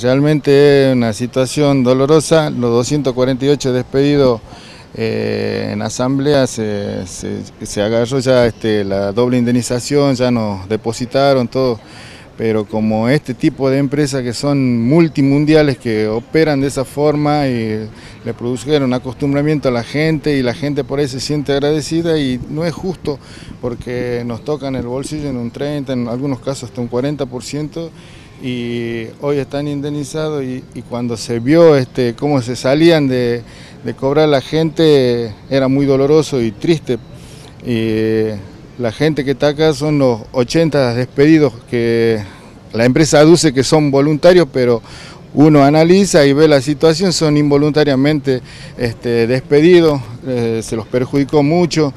Realmente es una situación dolorosa, los 248 despedidos eh, en asamblea se, agarró ya este, la doble indemnización, ya nos depositaron todo, pero como este tipo de empresas que son multimundiales que operan de esa forma y le produjeron acostumbramiento a la gente y la gente por ahí se siente agradecida y no es justo porque nos tocan el bolsillo en un 30, en algunos casos hasta un 40% y hoy están indemnizados y, cuando se vio este, cómo se salían de, cobrar la gente era muy doloroso y triste. Y la gente que está acá son los 80 despedidos que la empresa aduce que son voluntarios, pero uno analiza y ve la situación, son involuntariamente este, despedidos, eh, se los perjudicó mucho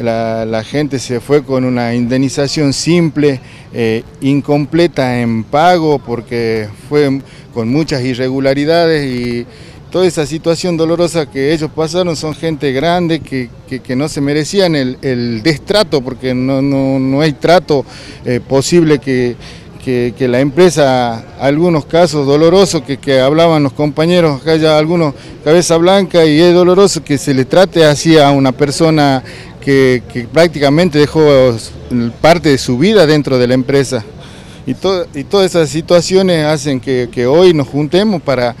la, gente se fue con una indemnización simple, eh, incompleta en pago porque fue con muchas irregularidades y toda esa situación dolorosa que ellos pasaron son gente grande que, no se merecían el, destrato porque no, hay trato eh, posible que, que, la empresa, algunos casos dolorosos que, hablaban los compañeros, acá hay algunos cabeza blanca y es doloroso que se le trate así a una persona que, prácticamente dejó parte de su vida dentro de la empresa. Y, y todas esas situaciones hacen que, que hoy nos juntemos para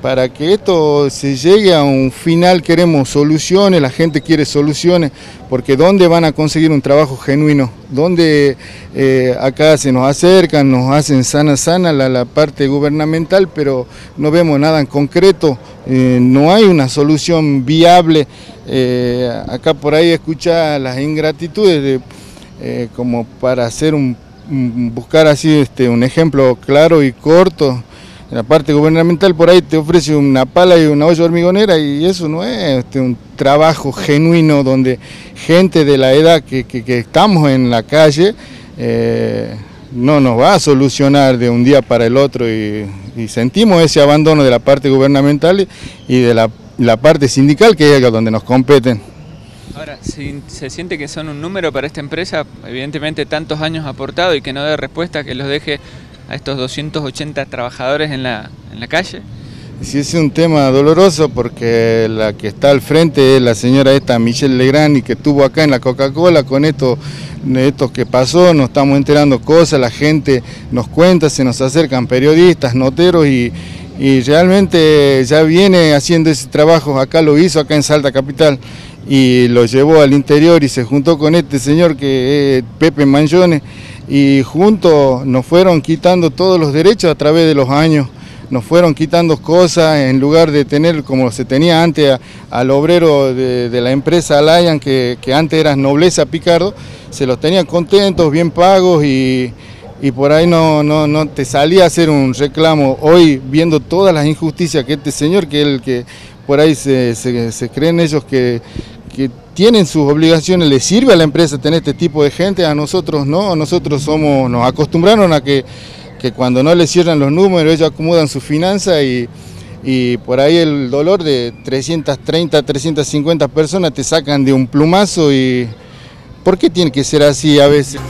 para que esto se llegue a un final queremos soluciones, la gente quiere soluciones, porque ¿dónde van a conseguir un trabajo genuino? ¿Dónde eh, acá se nos acercan, nos hacen sana sana la, parte gubernamental, pero no vemos nada en concreto, eh, no hay una solución viable. Eh, acá por ahí escucha las ingratitudes como para hacer un, buscar así este, un ejemplo claro y corto la parte gubernamental por ahí te ofrece una pala y una olla hormigonera y eso no es este, un trabajo genuino donde gente de la edad que, estamos en la calle eh, no nos va a solucionar de un día para el otro y, sentimos ese abandono de la parte gubernamental y de la, parte sindical que es donde nos competen. Ahora, si se siente que son un número para esta empresa, evidentemente tantos años aportado y que no dé respuesta, que los deje a estos 280 trabajadores en la, en la calle? Sí, es un tema doloroso porque la que está al frente es la señora esta Michelle Legrand y que estuvo acá en la Coca-Cola con esto, esto que pasó, nos estamos enterando cosas, la gente nos cuenta, se nos acercan periodistas, noteros y, y realmente ya viene haciendo ese trabajo, acá lo hizo, acá en Salta Capital y lo llevó al interior y se juntó con este señor que es Pepe Manjones y juntos nos fueron quitando todos los derechos a través de los años, nos fueron quitando cosas en lugar de tener como se tenía antes al obrero de, la empresa Alayan, que, antes era Nobleza Picardo, se los tenían contentos, bien pagos y, por ahí no, no, te salía a hacer un reclamo. Hoy viendo todas las injusticias que este señor, que el que por ahí se, se creen ellos que que tienen sus obligaciones, le sirve a la empresa tener este tipo de gente, a nosotros no, nosotros somos, nos acostumbraron a que, que cuando no les cierran los números ellos acomodan su finanza y, y por ahí el dolor de 330, 350 personas te sacan de un plumazo y ¿por qué tiene que ser así a veces?